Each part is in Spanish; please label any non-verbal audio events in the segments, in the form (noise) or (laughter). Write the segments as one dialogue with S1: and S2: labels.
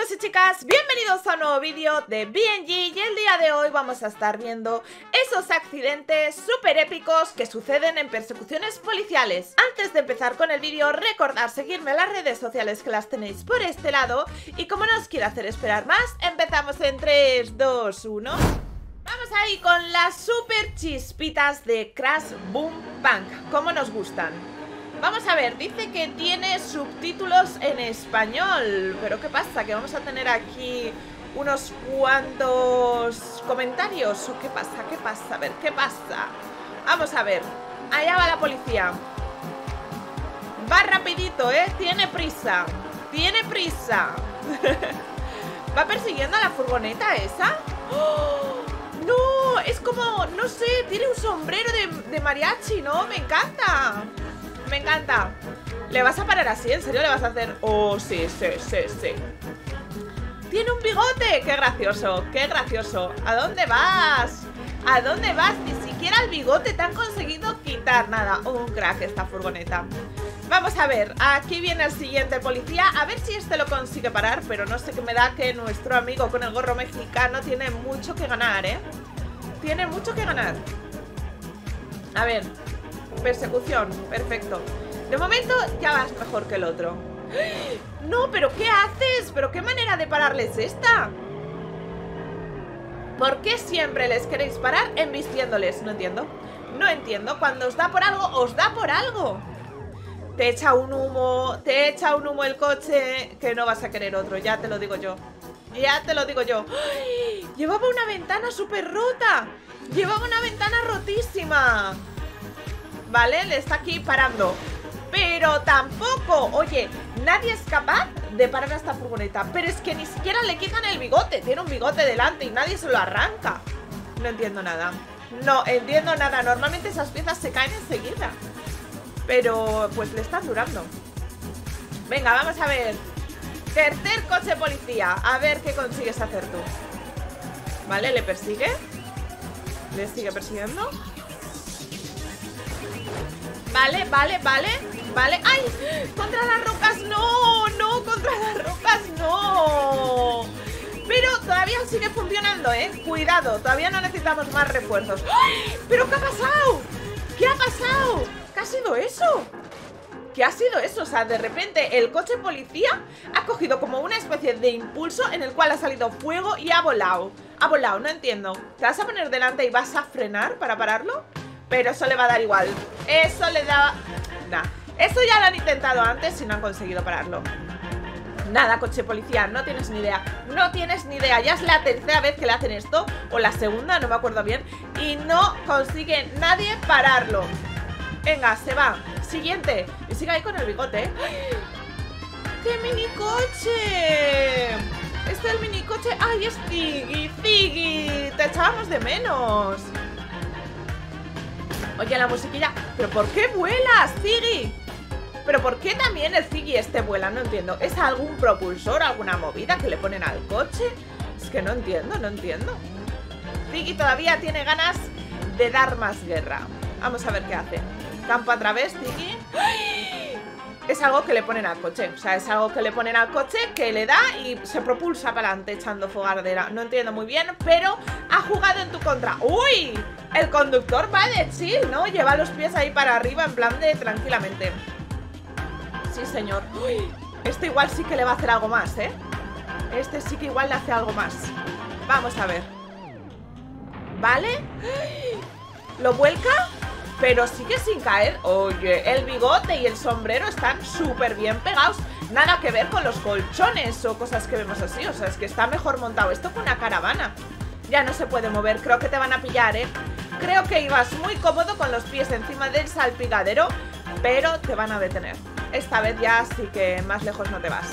S1: chicos y chicas, bienvenidos a un nuevo vídeo de BNG y el día de hoy vamos a estar viendo esos accidentes súper épicos que suceden en persecuciones policiales. Antes de empezar con el vídeo, recordad seguirme en las redes sociales que las tenéis por este lado y como no os quiero hacer esperar más, empezamos en 3, 2, 1... Vamos ahí con las super chispitas de Crash Boom Punk, como nos gustan. Vamos a ver, dice que tiene subtítulos en español Pero ¿qué pasa? ¿Que vamos a tener aquí unos cuantos comentarios? ¿O qué pasa? ¿Qué pasa? A ver, ¿qué pasa? Vamos a ver Allá va la policía Va rapidito, ¿eh? Tiene prisa Tiene prisa (laughs) Va persiguiendo a la furgoneta esa ¡Oh! ¡No! Es como, no sé, tiene un sombrero de, de mariachi, ¿no? Me encanta me encanta. ¿Le vas a parar así? ¿En serio le vas a hacer? Oh, sí, sí, sí, sí. ¡Tiene un bigote! ¡Qué gracioso! ¡Qué gracioso! ¿A dónde vas? ¿A dónde vas? Ni siquiera el bigote te han conseguido quitar Nada, un crack esta furgoneta Vamos a ver, aquí viene el siguiente policía A ver si este lo consigue parar Pero no sé qué me da que nuestro amigo con el gorro mexicano Tiene mucho que ganar, ¿eh? Tiene mucho que ganar A ver, Persecución, perfecto. De momento ya vas mejor que el otro. (gasps) No, pero ¿qué haces? ¿Pero qué manera de pararles esta? ¿Por qué siempre les queréis parar embistiéndoles? No entiendo. No entiendo, cuando os da por algo, os da por algo. Te echa un humo, te echa un humo el coche Que no vas a querer otro, ya te lo digo yo. Ya te lo digo yo. Llevaba una ventana súper rota. Llevaba una ventana rotísima ¿vale? Le está aquí parando. Pero tampoco, oye, nadie es capaz de parar a esta furgoneta. Pero es que ni siquiera le quitan el bigote. Tiene un bigote delante y nadie se lo arranca. No entiendo nada. No entiendo nada, normalmente esas piezas se caen enseguida. Pero pues le están durando. Venga, vamos a ver. Tercer coche policía. A ver qué consigues hacer tú. Vale, le persigue Le sigue persiguiendo Vale, vale, vale Vale, ¡ay! ¡Contra las rocas! ¡No! ¡No! ¡Contra las rocas! ¡No! Pero todavía sigue funcionando, ¿eh? Cuidado, todavía no necesitamos más refuerzos. ¿Pero qué ha pasado? ¿Qué ha pasado? ¿Qué ha sido eso? ¿Qué ha sido eso? O sea, de repente el coche policía ha cogido como una especie de impulso en el cual ha salido fuego y ha volado. Ha volado, no entiendo. ¿Te vas a poner delante y vas a frenar para pararlo? Pero eso le va a dar igual. Eso le da... Nah, eso ya lo han intentado antes y no han conseguido pararlo. Nada, coche policía, no tienes ni idea. No tienes ni idea, ya es la tercera vez que le hacen esto O la segunda, no me acuerdo bien Y no consigue nadie pararlo. Venga, se va. Siguiente, y sigue ahí con el bigote. ¡Qué mini coche! Este es el mini coche ¡Ay, es Ziggy! ¡Ziggy! Te echábamos de menos Oye, la musiquilla ¿Pero por qué vuelas, Ziggy? ¿Pero por qué también el Ziggy este vuela? No entiendo ¿Es algún propulsor, alguna movida que le ponen al coche? Es que no entiendo, no entiendo Ziggy todavía tiene ganas de dar más guerra Vamos a ver qué hace Campo a través, Ziggy Es algo que le ponen al coche O sea, es algo que le ponen al coche Que le da y se propulsa para adelante Echando fogardera No entiendo muy bien, pero ha jugado en tu contra ¡Uy! El conductor va de chill, ¿no? Lleva los pies ahí para arriba en plan de tranquilamente Sí, señor Uy, Este igual sí que le va a hacer algo más, ¿eh? Este sí que igual le hace algo más Vamos a ver ¿Vale? ¿Lo vuelca? Pero sigue sin caer. Oye, el bigote y el sombrero están súper bien pegados. Nada que ver con los colchones o cosas que vemos así. O sea, es que está mejor montado esto que una caravana. Ya no se puede mover, creo que te van a pillar, ¿eh? Creo que ibas muy cómodo con los pies encima del salpicadero Pero te van a detener. Esta vez ya sí que más lejos no te vas.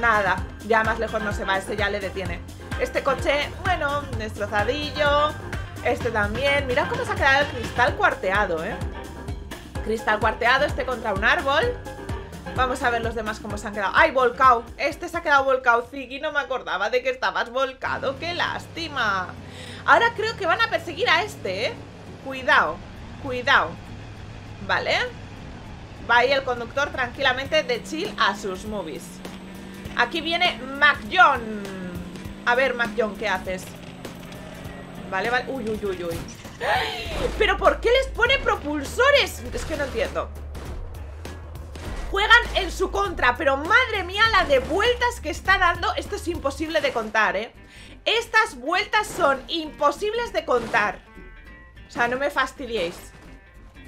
S1: Nada, ya más lejos no se va. Este ya le detiene. Este coche, bueno, destrozadillo Este también, mira cómo se ha quedado el cristal cuarteado, ¿eh? Cristal cuarteado, este contra un árbol Vamos a ver los demás cómo se han quedado ¡Ay, volcado! Este se ha quedado volcado Ziggy, no me acordaba de que estabas volcado ¡Qué lástima! Ahora creo que van a perseguir a este, ¿eh? Cuidado, cuidado ¿Vale? Va ahí el conductor tranquilamente de chill a sus movies Aquí viene MacJohn. A ver, MacJohn, ¿qué haces? Vale, vale. Uy, uy, uy, uy. ¿Pero por qué les pone propulsores? Es que no entiendo. Juegan en su contra, pero madre mía la de vueltas que está dando. Esto es imposible de contar, ¿eh? Estas vueltas son imposibles de contar. O sea, no me fastidiéis.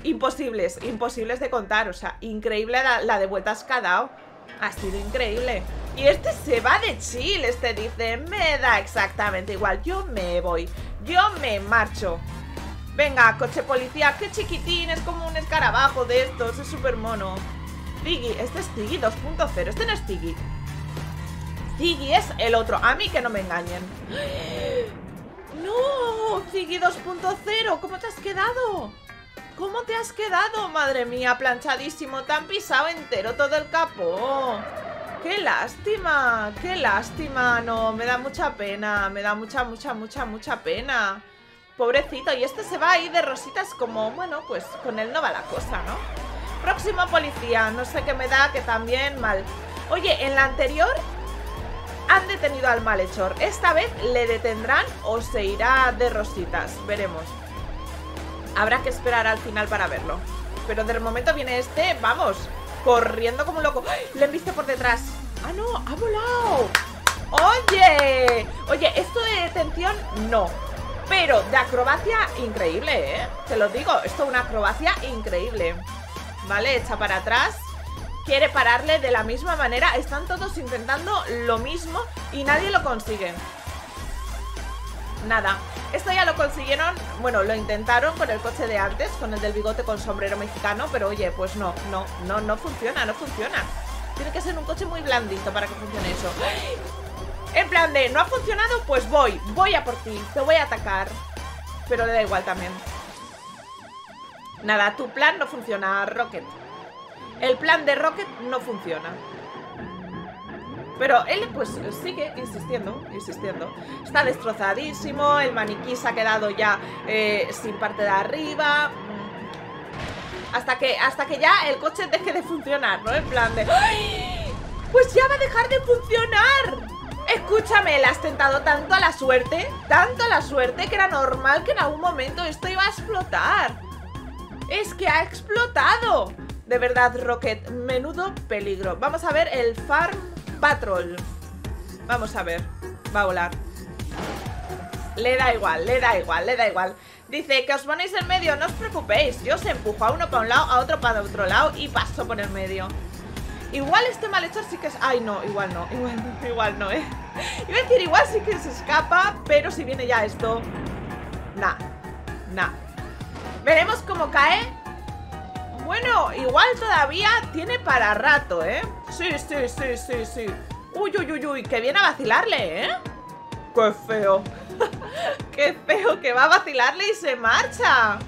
S1: Imposibles, imposibles de contar. O sea, increíble la, de vueltas que ha dado. Ha sido increíble. Y este se va de chill. Este dice, me da exactamente igual. Yo me voy. Yo me marcho. Venga, coche policía, qué chiquitín, es como un escarabajo de estos, es súper mono. Ziggy, este es Ziggy 2.0, este no es Ziggy. Ziggy es el otro, a mí que no me engañen. ¡No! Ziggy 2.0, ¿cómo te has quedado? ¿Cómo te has quedado? Madre mía, planchadísimo, te han pisado entero todo el capó. ¡Qué lástima! ¡Qué lástima! No, me da mucha pena, me da mucha, mucha, mucha, mucha pena. Pobrecito, y este se va ahí de rositas como, bueno, pues con él no va la cosa, ¿no? Próximo policía, no sé qué me da, que también mal. Oye, en la anterior han detenido al malhechor. Esta vez le detendrán o se irá de rositas, veremos. Habrá que esperar al final para verlo. Pero de momento viene este, vamos, corriendo como un loco. Le han visto por detrás. ¡Ah, no! ¡Ha volado! ¡Oye! Oye, esto de detención, no. Pero de acrobacia, increíble, ¿eh? Te lo digo, esto es una acrobacia increíble ¿Vale? Echa para atrás Quiere pararle de la misma manera Están todos intentando lo mismo Y nadie lo consigue Nada. Esto ya lo consiguieron, bueno, lo intentaron Con el coche de antes, con el del bigote con sombrero mexicano Pero oye, pues no, no, no, no funciona, no funciona. Tiene que ser un coche muy blandito para que funcione eso. En plan de, no ha funcionado, pues voy Voy a por ti, te voy a atacar. Pero le da igual también. Nada, tu plan no funciona, Rocket. El plan de Rocket no funciona pero él pues sigue insistiendo, insistiendo. Está destrozadísimo, el maniquí se ha quedado ya eh, sin parte de arriba. Hasta que, hasta que ya el coche deje de funcionar, ¿no? En plan de... Pues ya va a dejar de funcionar. Escúchame, le has tentado tanto a la suerte Tanto a la suerte que era normal que en algún momento esto iba a explotar. ¡Es que ha explotado! De verdad, Rocket, menudo peligro. Vamos a ver el Farm Patrol Vamos a ver Va a volar Le da igual, le da igual, le da igual Dice que os ponéis en medio, no os preocupéis Yo os empujo a uno para un lado, a otro para otro lado Y paso por el medio Igual este malhechor sí que es... Ay, no, igual no, igual no, igual no, ¿eh? (laughs) Iba a decir, igual sí que se escapa, pero si viene ya esto... Nah, nah. Veremos cómo cae. Bueno, igual todavía tiene para rato, ¿eh? Sí, sí, sí, sí, sí. Uy, uy, uy, uy, que viene a vacilarle, ¿eh? ¡Qué feo! (laughs) ¡Qué feo que va a vacilarle y se marcha!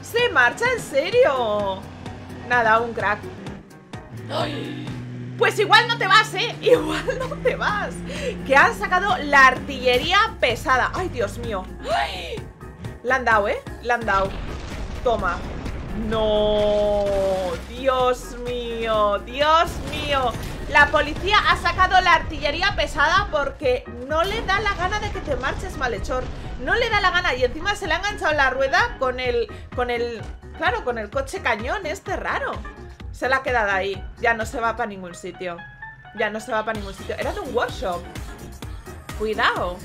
S1: ¡Se marcha en serio! Nada, un crack pues igual no te vas, ¿eh? (laughs) Igual no te vas Que han sacado la artillería pesada Ay, Dios mío ¡Ay! La han dado, ¿eh? La han dado Toma No Dios mío Dios mío La policía ha sacado la artillería pesada Porque no le da la gana de que te marches, malhechor No le da la gana Y encima se le ha enganchado la rueda con el... Con el... Claro, con el coche cañón Este raro se la ha quedado ahí. Ya no se va para ningún sitio. Ya no se va para ningún sitio. Era de un workshop. Cuidado.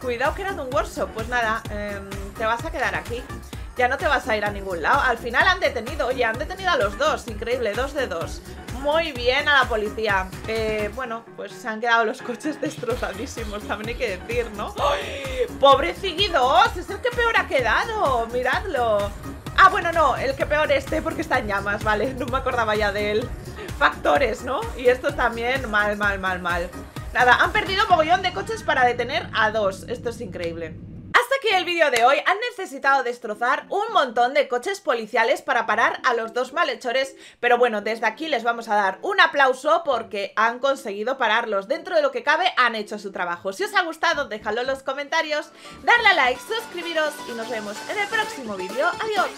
S1: Cuidado que era de un workshop. Pues nada, em, te vas a quedar aquí. Ya no te vas a ir a ningún lado. Al final han detenido, oye, han detenido a los dos. Increíble, dos de dos. Muy bien a la policía. Eh, bueno, pues se han quedado los coches (laughs) destrozadísimos, también hay que decir, ¿no? ¡Ay! ¡Pobre Ziggy 2! Es el que peor ha quedado. Miradlo. Ah, bueno, no, el que peor este porque está en llamas, vale, (laughs) no me acordaba ya de él Factores, ¿no? Y esto también mal, mal, mal, mal Nada, han perdido mogollón de coches para detener a dos Esto es increíble el vídeo de hoy, han necesitado destrozar un montón de coches policiales para parar a los dos malhechores, pero bueno, desde aquí les vamos a dar un aplauso porque han conseguido pararlos. Dentro de lo que cabe, han hecho su trabajo. Si os ha gustado, déjalo en los comentarios, darle a like, suscribiros y nos vemos en el próximo vídeo. ¡Adiós!